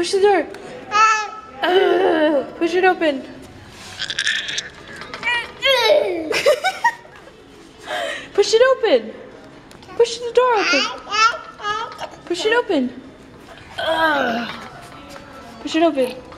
Push the door. Uh, push it open. Push it open. Push the door open. Push it open. Uh, Push it open.